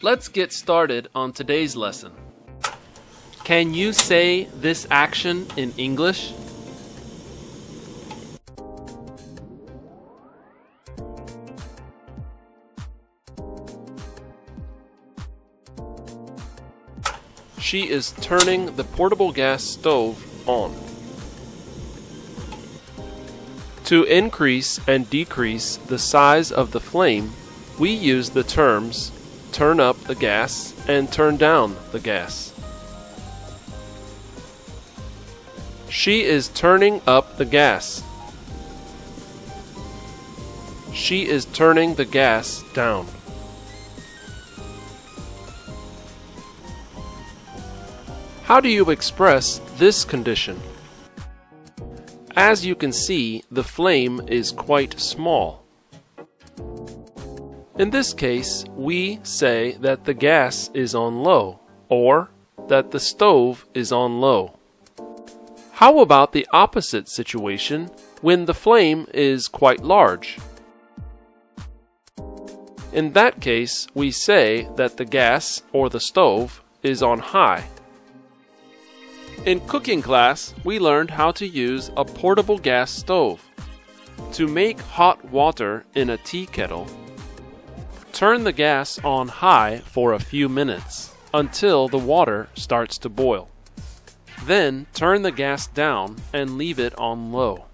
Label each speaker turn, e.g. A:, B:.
A: Let's get started on today's lesson. Can you say this action in English? She is turning the portable gas stove on. To increase and decrease the size of the flame, we use the terms turn up the gas and turn down the gas. She is turning up the gas. She is turning the gas down. How do you express this condition? As you can see, the flame is quite small. In this case, we say that the gas is on low, or that the stove is on low. How about the opposite situation when the flame is quite large? In that case, we say that the gas or the stove is on high. In cooking class, we learned how to use a portable gas stove. To make hot water in a tea kettle, turn the gas on high for a few minutes until the water starts to boil. Then turn the gas down and leave it on low.